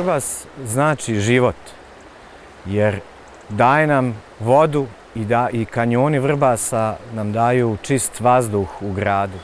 Vrbas znači život, jer daje nam vodu i, da, i kanjoni Vrbasa nam daju čist vazduh u gradu.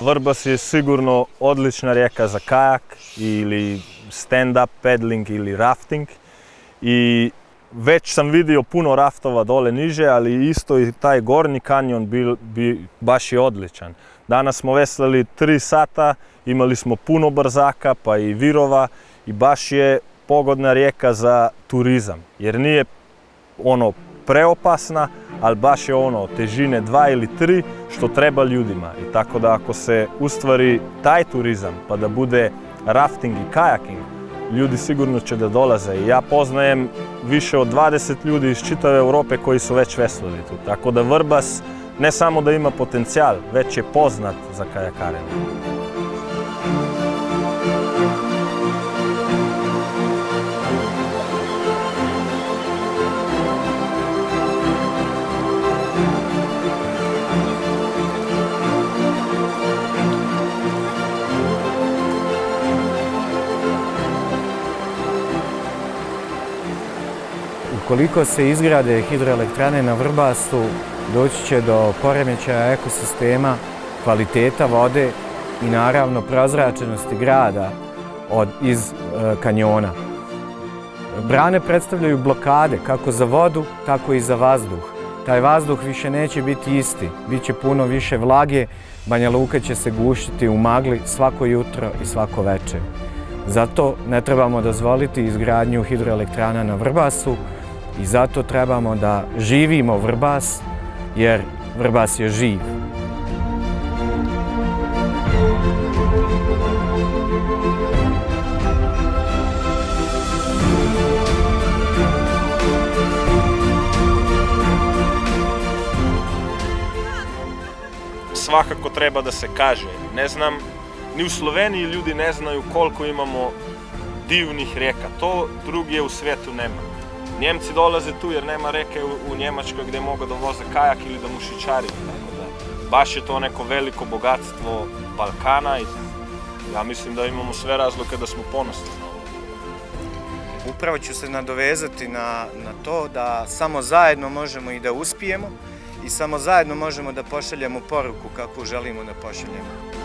Vrbas je sigurno odlična rijeka za kajak ili stand-up paddling ili rafting i već sam vidio puno raftova dole niže, ali isto i taj gornji kanjon bi, bi, baš je odličan. Danas smo veslali tri sata, imali smo puno brzaka pa i virova i baš je pogodna rijeka za turizam jer nije ono preopasna, ali baš je ono težine dva ili tri što treba ljudima. I tako da ako se ustvari taj turizam pa da bude rafting i kajaking, ljudi sigurno će da dolaze. Ja poznajem više od 20 ljudi iz čitave Europe koji su već veslali tu. Tako da Vrbas ne samo da ima potencijal, već je poznat za kajakarenje. Ukoliko se izgrade hidroelektrane na Vrbasu, doći će do poremećaja ekosistema, kvaliteta vode i naravno prozračenosti grada iz e, kanjona. Brane predstavljaju blokade kako za vodu, tako i za vazduh. Taj vazduh više neće biti isti, bit će puno više vlage, Banja Luka će se gušiti u magli svako jutro i svako večer. Zato ne trebamo dozvoliti izgradnju hidroelektrana na Vrbasu, i zato trebamo da živimo Vrbas, jer Vrbas je živ. Svakako treba da se kaže, ne znam, ni u Sloveniji ljudi ne znaju koliko imamo divnih rijeka, to drugije u svijetu nema. Njemci dolaze tu jer nema reke u, Njemačkoj gdje mogu da voze kajak ili da mušičari. Tako baš je to neko veliko bogatstvo Balkana i ja mislim da imamo sve razloke da smo ponosni. Upravo ću se nadovezati na, na to da samo zajedno možemo i da uspijemo i samo zajedno možemo da pošaljemo poruku kakvu želimo da pošaljemo.